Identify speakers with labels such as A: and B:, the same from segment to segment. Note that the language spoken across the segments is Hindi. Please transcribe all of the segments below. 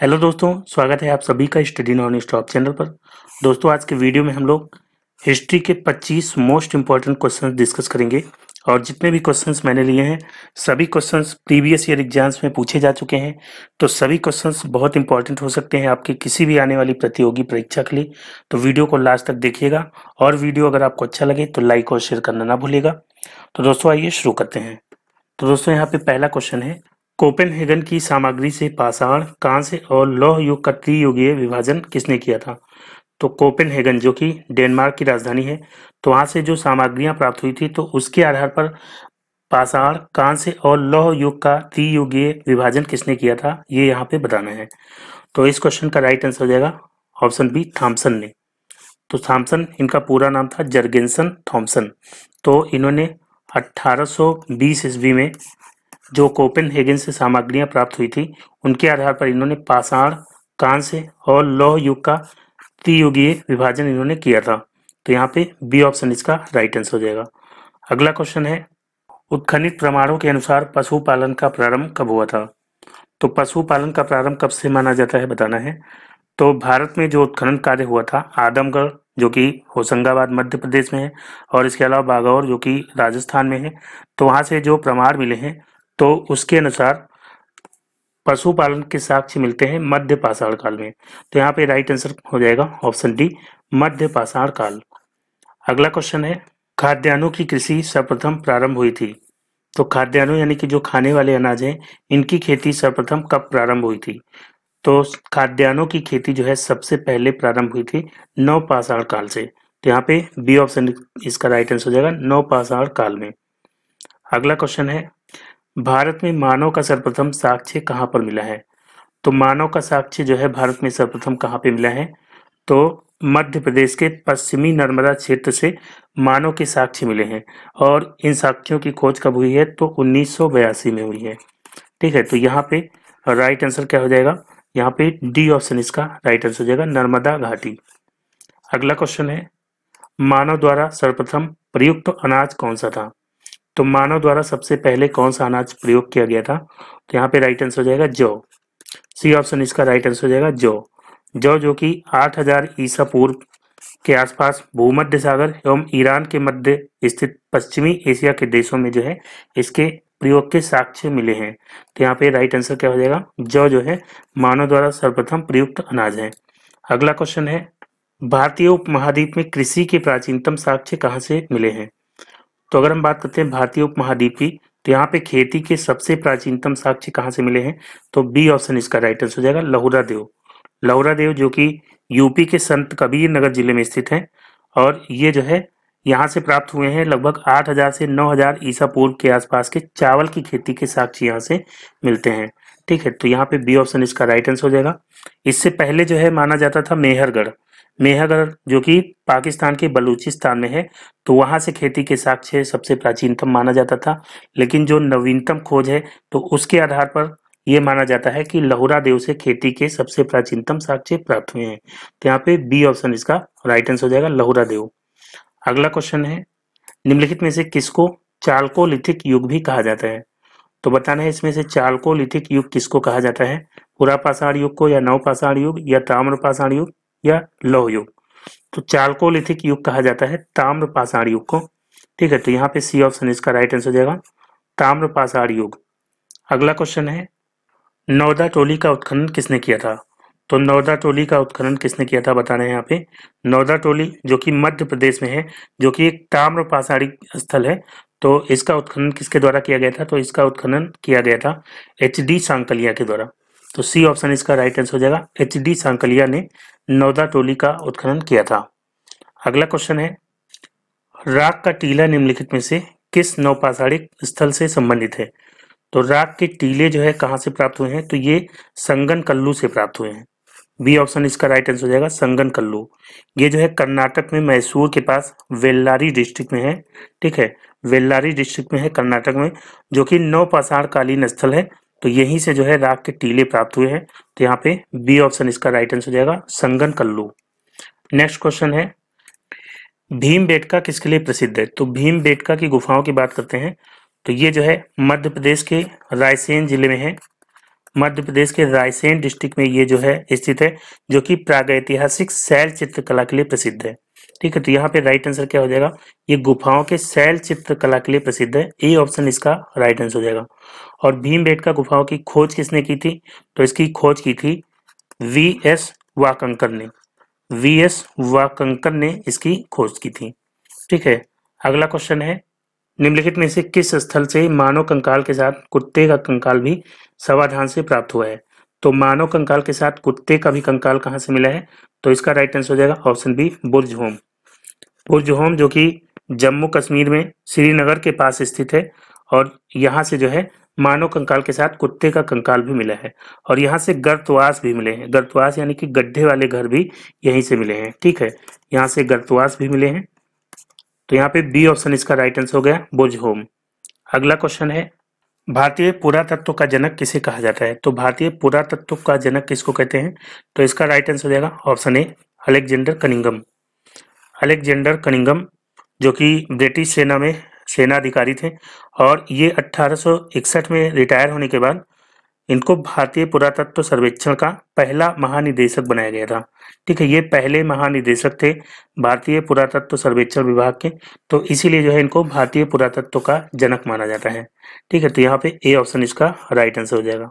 A: हेलो दोस्तों, स्वागत है आप सभी का स्टडी नॉन स्टॉप चैनल पर। दोस्तों, आज के वीडियो में हम लोग हिस्ट्री के 25 मोस्ट इंपॉर्टेंट क्वेश्चंस डिस्कस करेंगे। और जितने भी क्वेश्चंस मैंने लिए हैं, सभी क्वेश्चंस प्रीवियस ईयर एग्ज़ाम्स में पूछे जा चुके हैं। तो सभी क्वेश्चंस बहुत इंपॉर्टेंट हो सकते हैं आपके किसी भी आने वाली प्रतियोगी परीक्षा के लिए। तो वीडियो को लास्ट तक देखिएगा। और वीडियो अगर आपको अच्छा लगे तो लाइक और शेयर करना ना भूलिएगा। तो दोस्तों, आइए शुरू करते हैं। तो दोस्तों, यहाँ पे पहला क्वेश्चन है कोपेनहेगन की सामग्री से पाषाण कांस्य और लौह युग का त्रियुगीय विभाजन किसने किया था? तो कोपेनहेगन, जो कि डेनमार्क की राजधानी है तो वहाँ से जो सामग्रियाँ प्राप्त हुई थी तो उसके आधार पर पाषाण कांस्य और लौह युग का त्रियुगीय विभाजन किसने किया था, ये यहाँ पे बताना है। तो इस क्वेश्चन का राइट आंसर हो जाएगा ऑप्शन बी थॉम्सन ने। तो थॉम्सन इनका पूरा नाम था जर्गेंसन थॉम्सन तो इन्होंने 1820 ईस्वी में जो कोपेनहेगन से सामग्रियाँ प्राप्त हुई थी, उनके आधार पर इन्होंने पाषाण, कांस्य और लौह युग का त्रियुगीय विभाजन इन्होंने किया था। तो यहाँ पे बी ऑप्शन इसका राइट आंसर हो जाएगा। अगला क्वेश्चन है, उत्खनित प्रमाणों के अनुसार पशुपालन का प्रारंभ कब हुआ था? तो पशुपालन का प्रारंभ कब से माना जाता है बताना है। तो भारत में जो उत्खनन कार्य हुआ था, आदमगढ़, जो कि होशंगाबाद, मध्य प्रदेश में है, और इसके अलावा बागौर, जो कि राजस्थान में है तो वहाँ से जो प्रमाण मिले हैं तो उसके अनुसार पशुपालन के साक्ष्य मिलते हैं मध्य पाषाण काल में। तो यहाँ पे राइट आंसर हो जाएगा ऑप्शन डी मध्य पाषाण काल। अगला क्वेश्चन है, खाद्यान्नों की कृषि सर्वप्रथम प्रारंभ हुई थी। तो खाद्यान्नों यानी कि जो खाने वाले अनाज हैं, इनकी खेती सर्वप्रथम कब प्रारंभ हुई थी? तो खाद्यान्नों की खेती जो है, सबसे पहले प्रारंभ हुई थी नौ पाषाण काल से। तो यहाँ पे बी ऑप्शन इसका राइट आंसर हो जाएगा नौ पाषाण काल में। अगला क्वेश्चन है भारत में मानव का सर्वप्रथम साक्ष्य कहाँ पर मिला है? तो मानव का साक्ष्य जो है भारत में सर्वप्रथम कहाँ पे मिला है? तो मध्य प्रदेश के पश्चिमी नर्मदा क्षेत्र से मानव के साक्ष्य मिले हैं और इन साक्ष्यों की खोज कब हुई है? तो उन्नीस सौ बयासी में हुई है। ठीक है तो यहाँ पे राइट आंसर क्या हो जाएगा? यहाँ पे डी ऑप्शन इसका राइट आंसर हो जाएगा, नर्मदा घाटी। अगला क्वेश्चन है, मानव द्वारा सर्वप्रथम प्रयुक्त अनाज कौन सा था? तो मानव द्वारा सबसे पहले कौन सा अनाज प्रयोग किया गया था? तो यहाँ पे राइट आंसर हो जाएगा जौ। सी ऑप्शन इसका राइट आंसर हो जाएगा जौ। जौ जो कि 8000 ईसा पूर्व के आसपास भूमध्य सागर एवं ईरान के मध्य स्थित पश्चिमी एशिया के देशों में जो है, इसके प्रयोग के साक्ष्य मिले हैं। तो यहाँ पे राइट आंसर क्या हो जाएगा? जौ जो है, मानव द्वारा सर्वप्रथम प्रयुक्त अनाज है। अगला क्वेश्चन है, भारतीय उपमहाद्वीप में कृषि के प्राचीनतम साक्ष्य कहाँ से मिले हैं? तो अगर हम बात करते हैं भारतीय उपमहाद्वीप की तो यहाँ पे खेती के सबसे प्राचीनतम साक्ष्य कहाँ से मिले हैं? तो बी ऑप्शन इसका राइट आंसर हो जाएगा, लहुरा देव लहुरा देव जो कि यूपी के संत कबीर नगर ज़िले में स्थित है और ये जो है, यहाँ से प्राप्त हुए हैं लगभग 8000 से 9000 ईसा पूर्व के आसपास के चावल की खेती के साक्ष्य यहाँ से मिलते हैं। ठीक है तो यहाँ पे बी ऑप्शन इसका राइट आंसर हो जाएगा। इससे पहले जो है माना जाता था मेहरगढ़। मेहरगढ़ जो कि पाकिस्तान के बलूचिस्तान में है तो वहाँ से खेती के साक्ष्य सबसे प्राचीनतम माना जाता था। लेकिन जो नवीनतम खोज है तो उसके आधार पर यह माना जाता है कि लहुरा देव से खेती के सबसे प्राचीनतम साक्ष्य प्राप्त हुए हैं। तो यहाँ पे बी ऑप्शन इसका राइट आंसर हो जाएगा, लहुरा देव। अगला क्वेश्चन है, निम्नलिखित में से किसको चालकोलिथिक युग भी कहा जाता है? तो बताना है इसमें से चालकोलिथिक युग किसको कहा जाता है? पुरा पाषाण युग को या नव पाषाण युग या ताम्र पाषाण युग? या लौह युग। तो चालकोलिथिक युग कहा जाता है, ताम्र पाषाण युग को। ठीक है तो यहाँ पे सी ऑप्शन इसका राइट आंसर हो जाएगा। ताम्र पाषाण युग। अगला क्वेश्चन है, नौदा टोली का उत्खनन किसने किया था? तो नौदा टोली का उत्खनन किसने किया था, बताना है यहाँ पे। नौदा टोली जो कि मध्य प्रदेश में है, जो कि एक ताम्र पाषाणी स्थल है तो इसका उत्खनन किसके द्वारा किया गया था? तो इसका उत्खनन किया गया था एच डी सांकलिया के द्वारा। तो सी ऑप्शन इसका राइट आंसर हो जाएगा। एच डी सांकलिया ने नौदा टोली का उत्खनन किया था। अगला क्वेश्चन है, राग का टीला निम्नलिखित में से किस नौपाषाणिक स्थल से संबंधित है? तो राग के टीले जो है, कहाँ से प्राप्त हुए हैं? तो ये संगन कल्लू से प्राप्त हुए हैं। बी ऑप्शन इसका राइट आंसर हो जाएगा, संगन कल्लू। ये जो है, कर्नाटक में मैसूर के पास वेल्लारी डिस्ट्रिक्ट में है, ठीक है? वेल्लारी डिस्ट्रिक्ट में है कर्नाटक में, जो कि नौ पाषाण कालीन स्थल है। तो यहीं से जो है राग के टीले प्राप्त हुए हैं। तो यहाँ पे बी ऑप्शन इसका राइट आंसर हो जाएगा, संगन कल्लू। नेक्स्ट क्वेश्चन है, भीम बेटका किसके लिए प्रसिद्ध है? तो भीम बेटका की गुफाओं की बात करते हैं। तो ये जो है मध्य प्रदेश के रायसेन ज़िले में है। मध्य प्रदेश के रायसेन डिस्ट्रिक्ट में ये जो है स्थित है, जो कि प्रागैतिहासिक शैल चित्रकला के लिए प्रसिद्ध है। ठीक है तो यहाँ पे राइट आंसर क्या हो जाएगा? ये गुफाओं के शैल चित्रकला के लिए प्रसिद्ध है। ए ऑप्शन इसका राइट आंसर हो जाएगा। और भीम बेटका गुफाओं की खोज किसने की थी? तो इसकी खोज की थी वी एस वाकंकर ने। वी एस वाकंकर ने इसकी खोज की थी। ठीक है, अगला क्वेश्चन है, निम्नलिखित में से किस स्थल से मानव कंकाल के साथ कुत्ते का कंकाल भी समाधान से प्राप्त हुआ है? तो मानव कंकाल के साथ कुत्ते का भी कंकाल कहाँ से मिला है? तो इसका राइट आंसर हो जाएगा option B Burzahom Burzahom जो कि जम्मू कश्मीर में श्रीनगर के पास स्थित है और यहाँ से जो है मानव कंकाल के साथ कुत्ते का कंकाल भी मिला है और यहाँ से गर्तवास भी मिले हैं। गर्तवास यानी कि गड्ढे वाले घर भी यहीं से मिले हैं। ठीक है? यहाँ से गर्तवास भी मिले हैं। तो यहाँ पे बी ऑप्शन इसका राइट आंसर हो गया बुर्ज होम। अगला क्वेश्चन है, भारतीय पुरातत्व का जनक किसे कहा जाता है? तो भारतीय पुरातत्व का जनक किसको कहते हैं? तो इसका राइट आंसर हो जाएगा option A Alexander Cunningham Alexander Cunningham जो कि ब्रिटिश सेना में सेना अधिकारी थे और ये 1861 में रिटायर होने के बाद इनको भारतीय पुरातत्व सर्वेक्षण का पहला महानिदेशक बनाया गया था। ठीक है, ये पहले महानिदेशक थे भारतीय पुरातत्व सर्वेक्षण विभाग के तो इसीलिए जो है इनको भारतीय पुरातत्व का जनक माना जाता है। ठीक है तो यहाँ पे ए ऑप्शन इसका राइट आंसर हो जाएगा।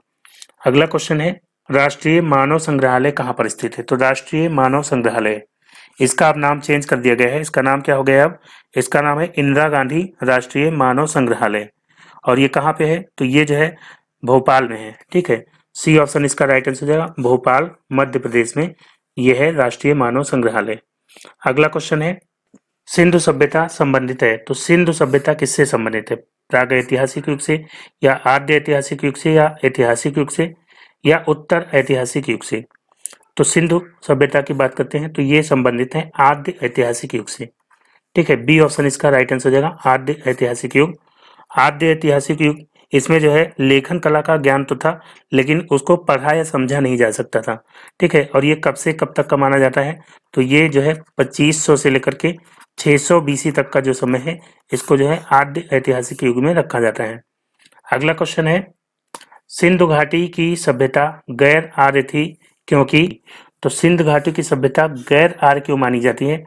A: अगला क्वेश्चन है, राष्ट्रीय मानव संग्रहालय कहाँ पर स्थित है? तो राष्ट्रीय मानव संग्रहालय इसका अब नाम चेंज कर दिया गया है। इसका नाम क्या हो गया अब? इसका नाम है इंदिरा गांधी राष्ट्रीय मानव संग्रहालय। और ये कहाँ पे है? तो ये जो है, भोपाल में है। ठीक है? सी ऑप्शन इसका राइट आंसर हो जाएगा। भोपाल, मध्य प्रदेश में यह है राष्ट्रीय मानव संग्रहालय। अगला क्वेश्चन है, सिंधु सभ्यता संबंधित है। तो सिंधु सभ्यता किससे संबंधित है? प्राग ऐतिहासिक युग से, या आद्य ऐतिहासिक युग से, या ऐतिहासिक युग से, या उत्तर ऐतिहासिक युग से? तो सिंधु सभ्यता की बात करते हैं तो ये संबंधित है आद्य ऐतिहासिक युग से। ठीक है बी ऑप्शन इसका राइट आंसर हो जाएगा, आद्य ऐतिहासिक युग। आद्य ऐतिहासिक युग, इसमें जो है लेखन कला का ज्ञान तो था, लेकिन उसको पढ़ा या समझा नहीं जा सकता था। ठीक है, और ये कब से कब तक का माना जाता है तो ये जो है 2500 से लेकर के 600 बीसी तक का जो समय है, इसको जो है आद्य ऐतिहासिक युग में रखा जाता है। अगला क्वेश्चन है, सिंधु घाटी की सभ्यता गैर आर्य थी क्योंकि तो सिंध घाटी की सभ्यता गैर आर्य क्यों मानी जाती है,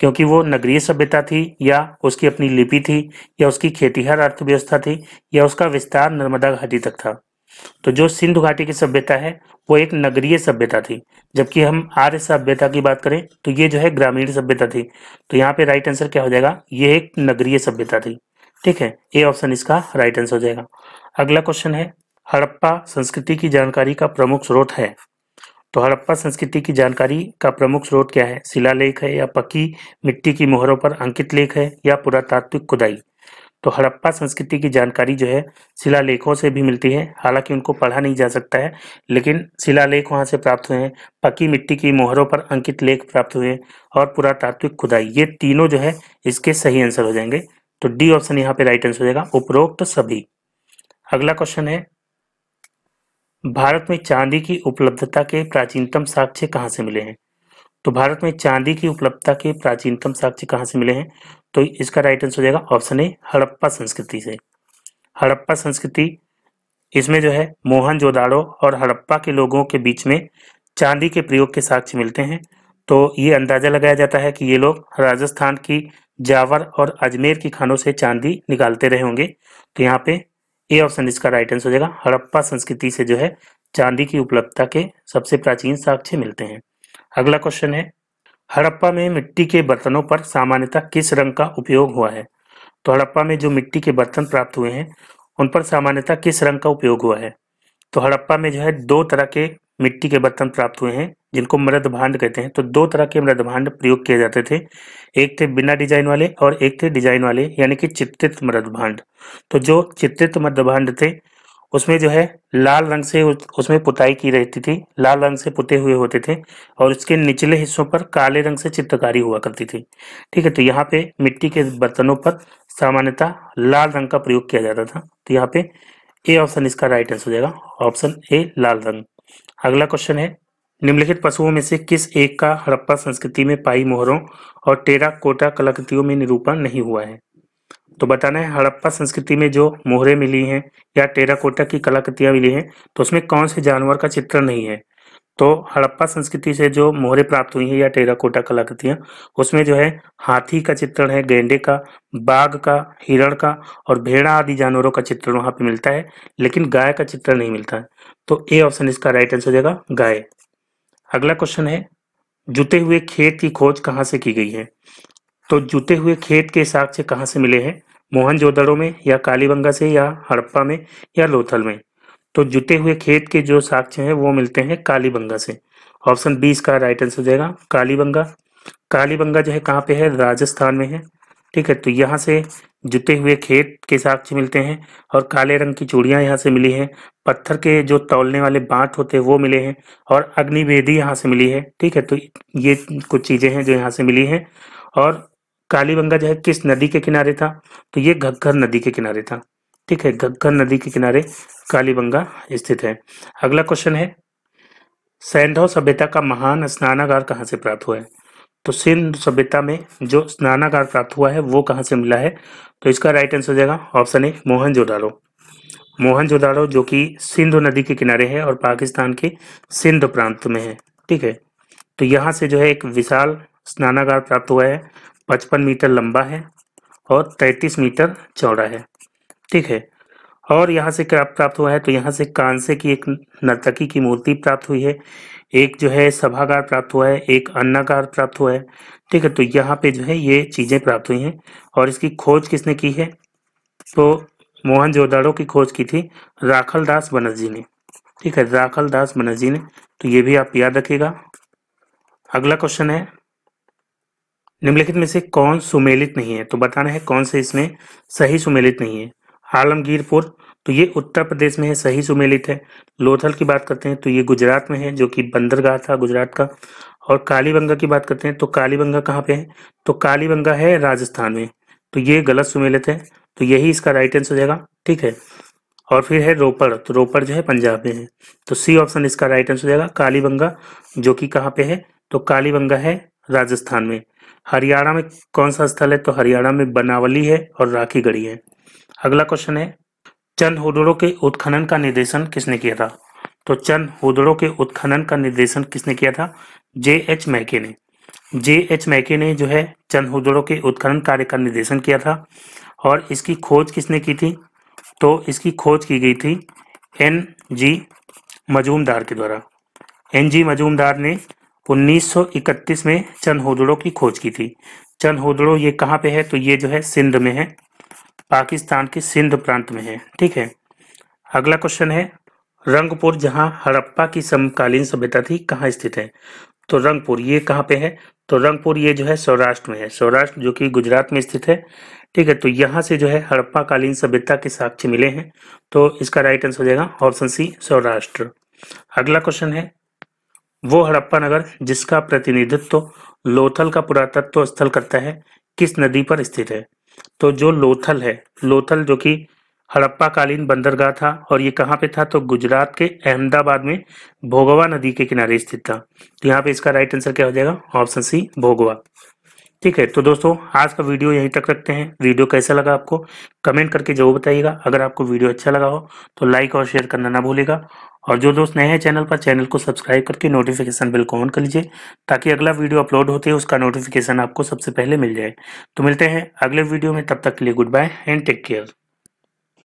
A: क्योंकि वो नगरीय सभ्यता थी, या उसकी अपनी लिपि थी, या उसकी खेतीहर अर्थव्यवस्था थी, या उसका विस्तार नर्मदा घाटी तक था। तो जो सिंधु घाटी की सभ्यता है, वो एक नगरीय सभ्यता थी। जबकि हम आर्य सभ्यता की बात करें तो ये जो है ग्रामीण सभ्यता थी। तो यहाँ पे राइट आंसर क्या हो जाएगा? ये एक नगरीय सभ्यता थी। ठीक है? ए ऑप्शन इसका राइट आंसर हो जाएगा। अगला क्वेश्चन है, हड़प्पा संस्कृति की जानकारी का प्रमुख स्रोत है। तो हड़प्पा संस्कृति की जानकारी का प्रमुख स्रोत क्या है? शिलालेख है या पक्की मिट्टी की मोहरों पर अंकित लेख है या पुरातात्विक खुदाई? तो हड़प्पा संस्कृति की जानकारी जो है, शिलालेखों से भी मिलती है। हालाँकि उनको पढ़ा नहीं जा सकता है, लेकिन शिलालेख वहाँ से प्राप्त हुए हैं। पक्की मिट्टी की मोहरों पर अंकित लेख प्राप्त हुए हैं और पुरातात्विक खुदाई। ये तीनों जो है, इसके सही आंसर हो जाएँगे। तो डी ऑप्शन यहाँ पे राइट आंसर हो जाएगा, उपरोक्त सभी। अगला क्वेश्चन है भारत में चांदी की उपलब्धता के प्राचीनतम साक्ष्य कहाँ से मिले हैं? तो भारत में चांदी की उपलब्धता के प्राचीनतम साक्ष्य कहाँ से मिले हैं? तो इसका राइट आंसर हो जाएगा ऑप्शन ए हड़प्पा संस्कृति से। हड़प्पा संस्कृति, इसमें जो है मोहन जोदाड़ो और हड़प्पा के लोगों के बीच में चांदी के प्रयोग के साक्ष्य मिलते हैं। तो ये अंदाज़ा लगाया जाता है कि ये लोग राजस्थान की जावर और अजमेर की खानों से चांदी निकालते रहे होंगे। तो यहाँ पे ए ऑप्शन इसका राइट आंसर हो जाएगा। हड़प्पा संस्कृति से जो है, चांदी की उपलब्धता के सबसे प्राचीन साक्ष्य मिलते हैं। अगला क्वेश्चन है, हड़प्पा में मिट्टी के बर्तनों पर सामान्यतः किस रंग का उपयोग हुआ है? तो हड़प्पा में जो मिट्टी के बर्तन प्राप्त हुए हैं, उन पर सामान्यतः किस रंग का उपयोग हुआ है? तो हड़प्पा में जो है, दो तरह के मिट्टी के बर्तन प्राप्त हुए हैं, जिनको मृद भांड कहते हैं। तो दो तरह के मृद भांड प्रयोग किए जाते थे। एक थे बिना डिज़ाइन वाले और एक थे डिज़ाइन वाले, यानी कि चित्रित मृद भांड तो जो चित्रित मृद भांड थे, उसमें जो है लाल रंग से उसमें पुताई की रहती थी, लाल रंग से पुते हुए होते थे और उसके निचले हिस्सों पर काले रंग से चित्रकारी हुआ करती थी। ठीक है तो यहाँ पे मिट्टी के बर्तनों पर सामान्यतः लाल रंग का प्रयोग किया जाता था। तो यहाँ पे ए ऑप्शन इसका राइट आंसर हो जाएगा। ऑप्शन ए, लाल रंग। अगला क्वेश्चन है, निम्नलिखित पशुओं में से किस एक का हड़प्पा संस्कृति में पाई मोहरों और टेरा कोटा कलाकृतियों में निरूपण नहीं हुआ है? तो बताना है, हड़प्पा संस्कृति में जो मोहरे मिली हैं या टेरा कोटा की कलाकृतियाँ मिली हैं तो उसमें कौन से जानवर का चित्र नहीं है? तो हड़प्पा संस्कृति से जो मोहरे प्राप्त हुई हैं या टेराकोटा कलाकृतियाँ उसमें जो है हाथी का चित्रण है, गेंडे का, बाघ का, हिरण का और भेड़ा आदि जानवरों का चित्रण वहाँ पे मिलता है, लेकिन गाय का चित्रण नहीं मिलता है। तो ए ऑप्शन इसका राइट आंसर हो जाएगा, गाय। अगला क्वेश्चन है, जुते हुए खेत की खोज कहाँ से की गई है? तो जुते हुए खेत के साक्ष्य कहाँ से मिले हैं? मोहनजोदड़ो में या कालीबंगा से या हड़प्पा में या लोथल में? तो जुते हुए खेत के जो साक्ष्य हैं, वो मिलते हैं कालीबंगा से। ऑप्शन बी इसका राइट आंसर हो जाएगा, कालीबंगा। कालीबंगा जो है, कहाँ पे है? राजस्थान में है। ठीक है तो यहाँ से जुते हुए खेत के साक्ष्य मिलते हैं और काले रंग की चूड़ियाँ यहाँ से मिली हैं। पत्थर के जो तौलने वाले बांट होते हैं, वो मिले हैं और अग्निवेदी यहाँ से मिली है। ठीक है तो ये कुछ चीज़ें हैं जो यहाँ से मिली हैं। और कालीबंगा जो है, किस नदी के किनारे था? तो ये घग्घर नदी के किनारे था। ठीक है घग्गर नदी के किनारे कालीबंगा स्थित है। अगला क्वेश्चन है, सैंधव सभ्यता का महान स्नानागार कहाँ से प्राप्त हुआ है? तो सिंध सभ्यता में जो स्नानागार प्राप्त हुआ है, वो कहाँ से मिला है? तो इसका राइट आंसर हो जाएगा ऑप्शन ए मोहनजोदाड़ो मोहनजोदाड़ो जो कि सिंधु नदी के किनारे है और पाकिस्तान के सिंध प्रांत में है, ठीक है? तो यहाँ से जो है एक विशाल स्नानागार प्राप्त हुआ है, पचपन मीटर लंबा है और तैतीस मीटर चौड़ा है। ठीक है। और यहाँ से क्या प्राप्त हुआ है? तो यहाँ से कांसे की एक नर्तकी की मूर्ति प्राप्त हुई है। एक जो है सभागार प्राप्त हुआ है, एक अन्नागार प्राप्त हुआ है। ठीक है तो यहाँ पे जो है ये चीज़ें प्राप्त हुई हैं। और इसकी खोज किसने की है? तो मोहनजोदाड़ो की खोज की थी राखल दास बनस जी ने। ठीक है, राखल दास बनस जी ने। तो ये भी आप याद रखिएगा। अगला क्वेश्चन है, निम्नलिखित में से कौन सुमेलित नहीं है? तो बताना है कौन से इसमें सही सुमेलित नहीं है। आलमगीरपुर तो ये उत्तर प्रदेश में है, सही सुमेलित है। लोथल की बात करते हैं तो ये गुजरात में है, जो कि बंदरगाह था, गुजरात का। और कालीबंगा की बात करते हैं तो कालीबंगा कहाँ पे है? तो कालीबंगा है राजस्थान में। तो ये गलत सुमेलित है तो यही इसका राइट आंसर हो जाएगा। ठीक है? और फिर है रोपड़ तो रोपड़ जो है पंजाब में है। तो सी ऑप्शन इसका राइट आंसर हो जाएगा, कालीबंगा, जो कि कहाँ पे है? तो कालीबंगा है राजस्थान में। हरियाणा में कौन सा स्थल है? तो हरियाणा में बनावली है और राखी गढ़ी है। अगला क्वेश्चन है, चंद हुदड़ों के उत्खनन का निर्देशन किसने किया था? तो चंद हुदड़ों के उत्खनन का निर्देशन किसने किया था? जे एच मैके ने। जे एच मैके ने जो है, चंद हुदड़ों के उत्खनन कार्य का निर्देशन किया था और इसकी खोज किसने की थी? तो इसकी खोज की गई थी एन जी मजूमदार के द्वारा। एन जी मजूमदार ने 1931 में चंद होदड़ों की खोज की थी। चंद होदड़ो ये कहाँ पे है? तो ये जो है, सिंध में है। पाकिस्तान के सिंध प्रांत में है। ठीक है? अगला क्वेश्चन है, रंगपुर, जहाँ हड़प्पा की समकालीन सभ्यता थी, कहाँ स्थित है? तो रंगपुर, ये कहाँ पे है? तो रंगपुर, ये जो है सौराष्ट्र में है। सौराष्ट्र जो कि गुजरात में स्थित है। ठीक है? तो यहाँ से जो है हड़प्पा कालीन सभ्यता के साक्ष्य मिले हैं। तो इसका राइट आंसर हो जाएगा ऑप्शन सी सौराष्ट्र। अगला क्वेश्चन है, वो हड़प्पा नगर जिसका प्रतिनिधित्व लोथल का पुरातत्व स्थल करता है, किस नदी पर स्थित है? तो जो लोथल है, लोथल जो कि हड़प्पा कालीन बंदरगाह था और ये कहाँ पे था तो गुजरात के अहमदाबाद में भोगवा नदी के किनारे स्थित था। तो यहाँ पे इसका राइट आंसर क्या हो जाएगा? Option C Bhogava. ठीक है तो दोस्तों, आज का वीडियो यहीं तक रखते हैं। वीडियो कैसा लगा आपको, कमेंट करके ज़रूर बताइएगा। अगर आपको वीडियो अच्छा लगा हो तो लाइक और शेयर करना ना भूलेगा और जो दोस्त नए हैं चैनल पर, चैनल को सब्सक्राइब करके नोटिफिकेशन बिल को ऑन कर लीजिए, ताकि अगला वीडियो अपलोड होते हैं उसका नोटिफिकेशन आपको सबसे पहले मिल जाए। तो मिलते हैं अगले वीडियो में, तब तक के लिए good bye and take care.